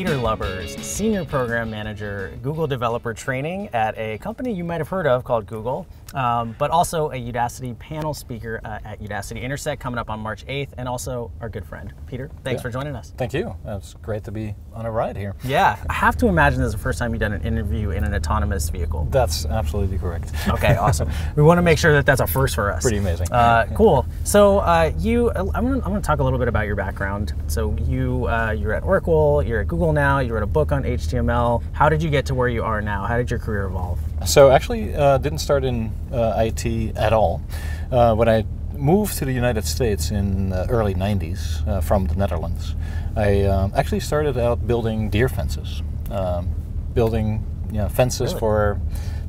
Peter Lubbers, Senior Program Manager, Google Developer Training at a company you might have heard of called Google, um, but also a Udacity panel speaker uh, at Udacity Intersect coming up on March 8th, and also our good friend, Peter. Thanks Yeah. for joining us. Thank you. It's great to be on a ride here. Yeah, I have to imagine this is the first time you've done an interview in an autonomous vehicle. That's absolutely correct. Okay, awesome. we want to make sure that that's a first for us. Pretty amazing. Uh, cool. So uh, you, I'm gonna, I'm gonna talk a little bit about your background. So you, uh, you're at Oracle, you're at Google now. You wrote a book on HTML. How did you get to where you are now? How did your career evolve? So actually, uh, didn't start in uh, IT at all. Uh, when I moved to the United States in the early 90s uh, from the Netherlands, I um, actually started out building deer fences, um, building you know, fences Really? for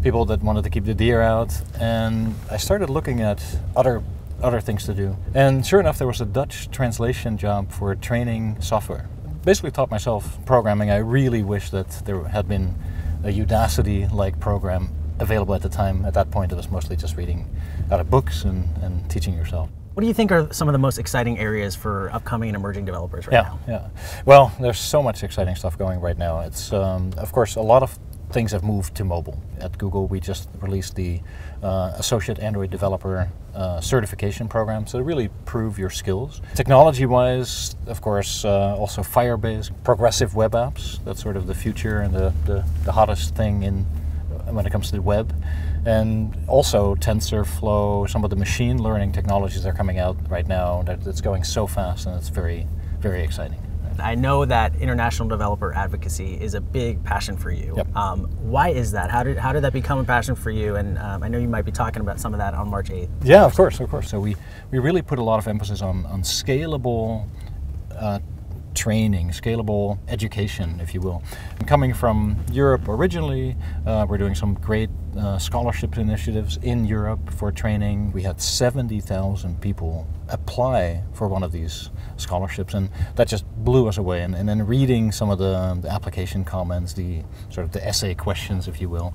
people that wanted to keep the deer out, and I started looking at other other things to do. And sure enough, there was a Dutch translation job for training software. Basically, taught myself programming. I really wish that there had been a Udacity-like program available at the time. At that point, it was mostly just reading out of books and, and teaching yourself. What do you think are some of the most exciting areas for upcoming and emerging developers right Yeah, now? yeah. yeah. Well, there's so much exciting stuff going right now. It's, um, of course, a lot of things have moved to mobile. At Google, we just released the uh, Associate Android Developer uh, certification program, so to really prove your skills. Technology-wise, of course, uh, also Firebase, progressive web apps. That's sort of the future and the, the, the hottest thing in when it comes to the web. And also TensorFlow, some of the machine learning technologies that are coming out right now. That it's going so fast and it's very, very exciting. I know that international developer advocacy is a big passion for you. Yep. Um, why is that? How did, how did that become a passion for you? And um, I know you might be talking about some of that on March 8th. Yeah, of course, of course. So we, we really put a lot of emphasis on, on scalable uh, training, scalable education, if you will. And coming from Europe originally, uh, we're doing some great uh, scholarship initiatives in Europe for training. We had 70,000 people apply for one of these scholarships, and that just blew us away. And, and then reading some of the, the application comments, the sort of the essay questions, if you will,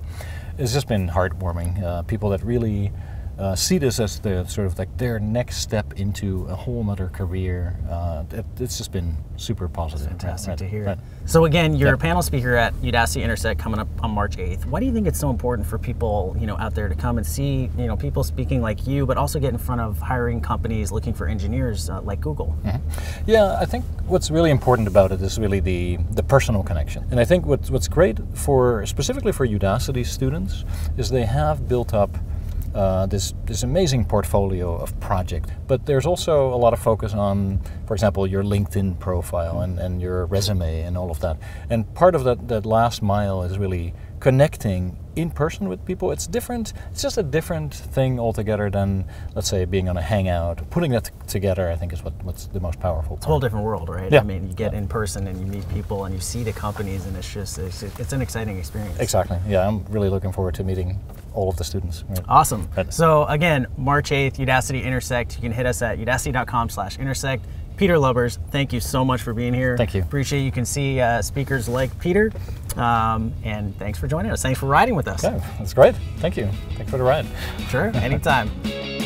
it's just been heartwarming. Uh, people that really uh, see this as the sort of like their next step into a whole other career. Uh, it, it's just been super positive. Fantastic Right, to hear. right. So again, you're a panel speaker at Udacity Intersect coming up on March 8th. Why do you think it's so important for people, you know, out there to come and see, you know, people speaking like you, but also get in front of hiring companies looking for engineers uh, like Google? Yeah, I think what's really important about it is really the, the personal connection. And I think what's, what's great for, specifically for Udacity students, is they have built up uh, this, this amazing portfolio of project. But there's also a lot of focus on, for example, your LinkedIn profile and, and your resume and all of that. And part of that, that last mile is really connecting in person with people. It's different. It's just a different thing altogether than, let's say, being on a hangout. Putting that together, I think, is what, what's the most powerful. It's a whole different world, right? Yeah. I mean, you get in person and you meet people and you see the companies, and it's just it's, it's an exciting experience. Exactly. Yeah, I'm really looking forward to meeting all of the students. Right. Awesome. So again, March 8th, Udacity Intersect. You can hit us at udacity.com slash intersect. Peter Lubbers, thank you so much for being here. Thank you. Appreciate you can see uh, speakers like Peter. Um, and thanks for joining us. Thanks for riding with us. Yeah, that's great. Thank you. Thanks for the ride. Sure, anytime.